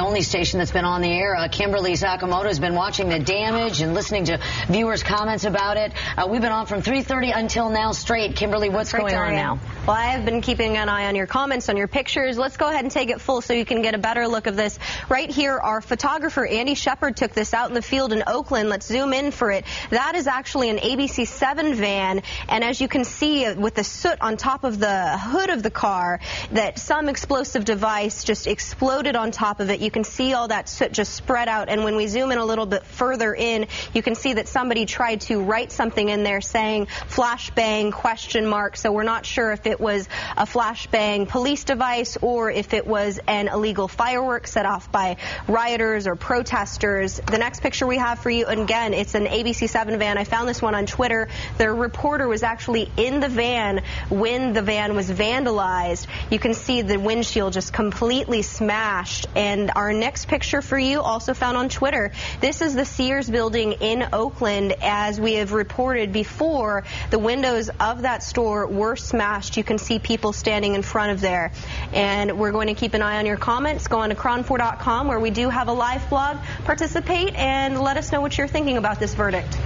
only station that's been on the air. Uh, Kimberly Sakamoto has been watching the damage and listening to viewers' comments about it. Uh, we've been on from 3.30 until now straight. Kimberly, what's Great going on now? Well, I have been keeping an eye on your comments, on your pictures. Let's go ahead and take it full so you can get a better look of this. Right here, our photographer, Andy Shepard, took this out in the field in Oakland. Let's zoom in for it. That is actually an ABC7 van, and as you can see uh, with the soot on top of the hood of the car, that some explosive device just exploded on top of it. You can see all that soot just spread out, and when we zoom in a little bit further in, you can see that somebody tried to write something in there saying flashbang question mark, so we're not sure if it was a flashbang police device or if it was an illegal firework set off by rioters or protesters. The next picture we have for you, and again, it's an ABC7 van. I found this one on Twitter. The reporter was actually in the van when the van was vandalized. You can see the windshield just completely smashed. And our next picture for you, also found on Twitter, this is the Sears building in Oakland. As we have reported before, the windows of that store were smashed. You can see people standing in front of there. And we're going to keep an eye on your comments. Go on to KRON4.com where we do have a live blog. Participate and let us know what you're thinking about this verdict.